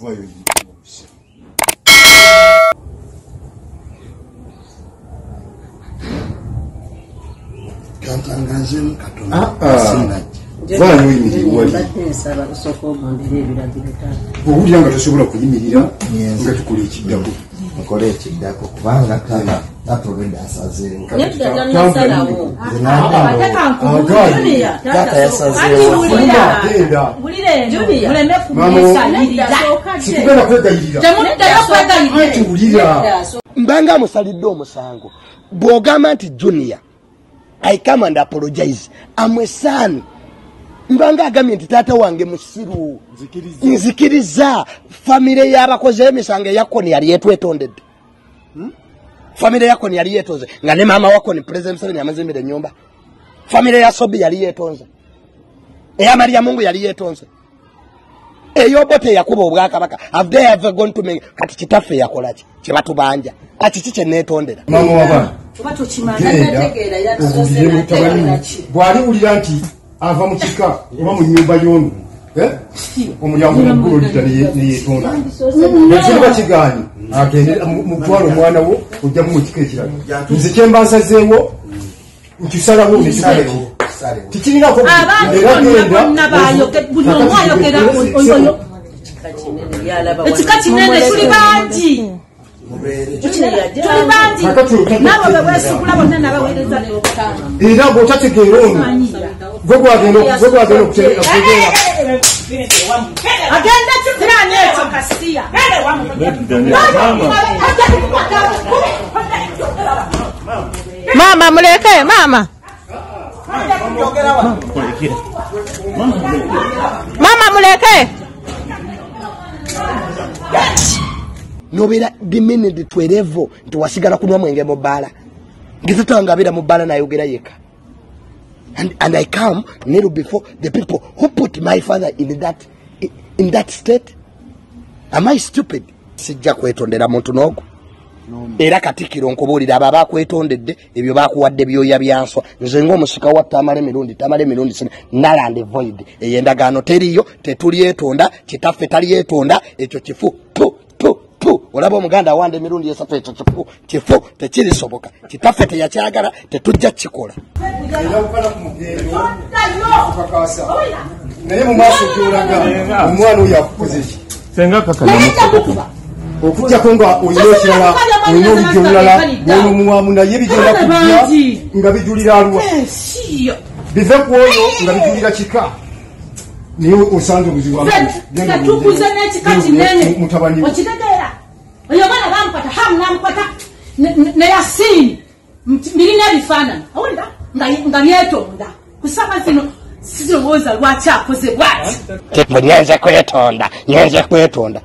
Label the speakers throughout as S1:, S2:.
S1: voyons
S2: kankangazemu katonda
S3: vaayo oyimirirwa
S1: owulira nga tosobola kuyimirira nga tukola ekiddako
S2: nkole ekiddako kubanga tana tatolwedde asazeewo
S3: naye tudajja nasalawo
S2: taata yasazeewo
S1: genda sikugenda kwegayirira tuwulira
S4: mbanga amusalidde omusango. Bw'ogamba nti junior i come and apologize. Amwesaani mbanga agambye nti taata wange musiru. Nzikiriza. Famire y'abakozi b'emisango eyakoni yali yetwetondedde famire yakoni yali yetonze nga ne maama wakoni president museveni amazimbira enyumba famire ya sobi yali yetonze eya mariamungu yali yetonze eyobote yakuba obwakabaka. Have they ever gone to me? Kati kitaffe yakolaki kyebatubanja akiki kyenetondera
S3: oba tokimanyi
S1: genda.
S3: tusoze
S1: mutabani bw'aliwulira nti ava mu kika oba mu nyumba eh? omulyango muggulu olita neyetonda agende mu- mutwala omwana wo ojjamu mu kika ekirala nze kyemba nsazeewo nkisalawo nekikalewo tikirinako era genda
S5: ekika kinene tuli bangi
S1: era bw'otategeera ono gwe gwagenda gwe gwagenda okutegeera
S5: agenda kizirani ekyo kasiya
S6: Mama muleke mama. Mama muleke.
S4: Nobeera diminidi twerevo nti wasigala kunywa mwenge mu bbaala. Ngezitanga abeera mu bbaala nayogera yeka. And, and i come nero before the people who put my father in that, in that state. Am i stupid? Sijja kwetondera muntu n'ogwo era katikiro nkubuulira abo abakwetondedde ebyo bakuwadde byoya byanswa. Nze ngaomusika wa tamala emirundi tamala emirundi sina naland void eyo endagaano teriyo tetulyetonda kitaffe talyetonda ekyo kifu tu tu tu olaba omuganda awanda emirundi esatu ekyo kifu kifu tekirisoboka. Kitaffe teyakyagala tetujja kukikola.
S1: Naye mu maaso gyolaga omwana oyo akukoze ki?
S7: Senga kakana
S1: okugjako nga olina ekirala olina olujja olulala ono muwamu naye bigenda kujja nga bijulira alwa. bive ku oyo nga bijulira kika. Naye osanze obuzibu mutabani
S5: oyo omwana bamukwata hamu namukwata birina owulira nga- kusaba zino sirowooza lwaki akoze bwati
S4: bwe nyenze kwetonda nyenze kwetonda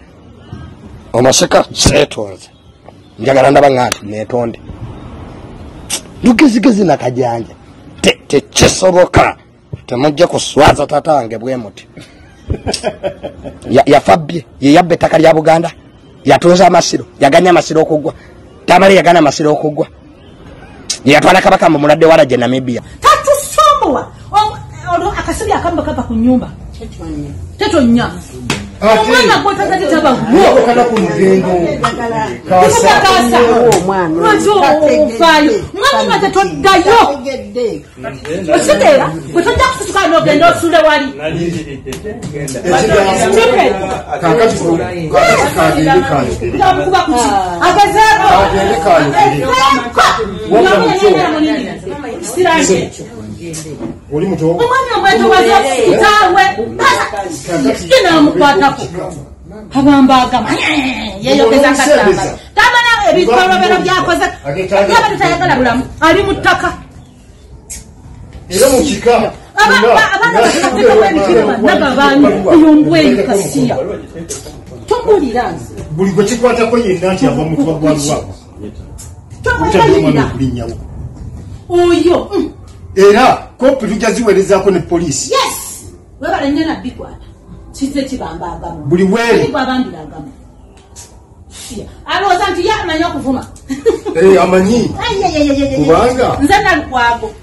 S4: omusika seetonze njagala ndaba nga nti neetonde lugezigezi nakajanja Te- tekisoboka temujja kuswaza tata wange bwe muti. Ya- yafa bbye yeyabba ettaka lya buganda yatunza amasiro yaganya amasiro okuggwa tamale yagana amasiro okuggwa yeyatwala kabaka mu muladde walaje namibia.
S5: Tatusumbuwa! Olwo akasibi akamu kava ku nyumba tetonya omwana gwotaza tetabaguwo
S1: okana ku mugendo kasa
S5: kasa lwaki ofaayo mwami nga tetoddayo ositeera bwe tojja kususuka nogenda osule wali
S1: oli muto
S5: omwana omwetowaza kitaawe kinamukwatako abambagama yeyogeza katamba tamala ebikolobero byakoze yabadde tayagala bulamu ali mu ttaka
S1: era mu kika
S5: abaana bakatekako ebikiro bannaga baani oyombweyo kasiya tombulira nze
S1: buli gwe kikwatako yenna nti ava mutuba gwalwago
S5: tomulayirira
S1: okulinnyawo
S5: oyo mm,
S1: era kopi tujja ziweerezaako ne polisi
S5: yes! Webala nnyo nabbikwata kize kibambagamu
S1: buli bweri.
S5: Gwabambiragamu alowooza nti ye amanyi okuvuma.
S1: Eh, amanyi. Kubanga.
S5: Nze nalukwago